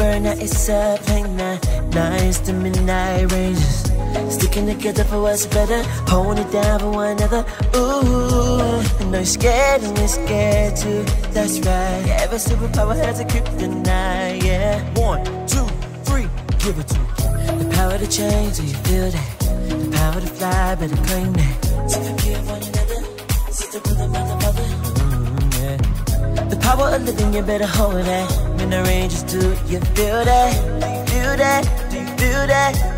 burn, now it's a pain now. Nights to midnight rangers. Sticking together for what's better, holding it down for one another. Ooh, I know you're scared and we're scared too. That's right. Every superpower has a kryptonite, yeah. One, two, three, give it to me. The power to change, do you feel that? The power to fly, better claim that. To forgive one another, sister, brother, mother, mother. Mm, yeah. The power of living, you better hold that. When the ranges do you feel that? Do that? Do that?